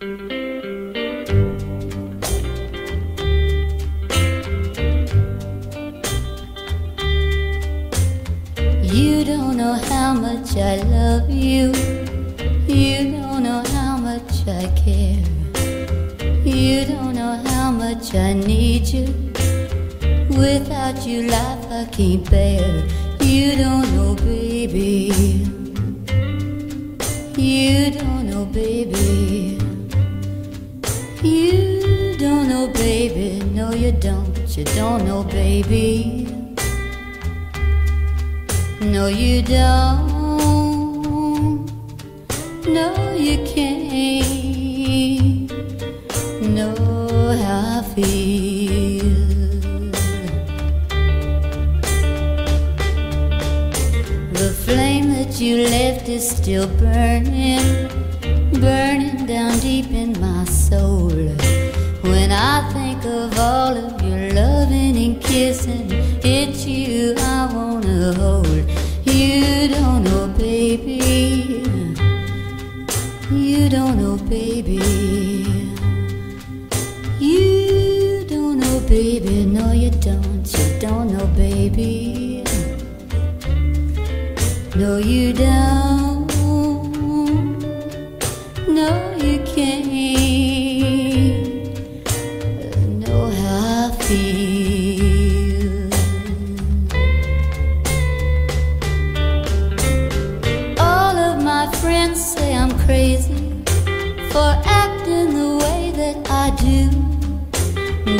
You don't know how much I love you. You don't know how much I care. You don't know how much I need you. Without you, life I can't bear. You don't know, baby. You don't know, baby. No, you don't. You don't know, baby. No, you don't. No, you can't know how I feel. The flame that you left is still burning, burning down deep in my soul. Of all of your loving and kissing, it's you I wanna hold. You don't know, baby. You don't know, baby. You don't know, baby. No, you don't. You don't know, baby. No, you don't. For acting the way that I do.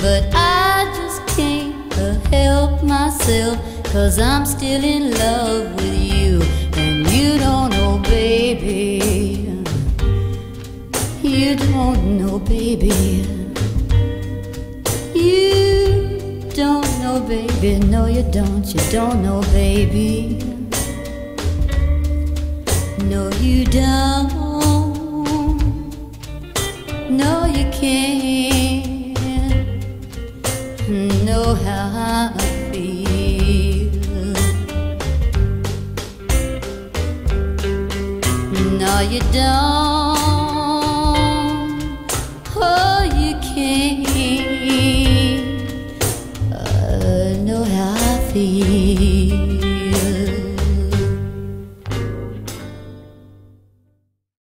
But I just can't help myself, cause I'm still in love with you. And you don't know, baby. You don't know, baby. You don't know, baby. No, you don't. You don't know, baby. No, you don't. Can't know how I feel. No, you don't.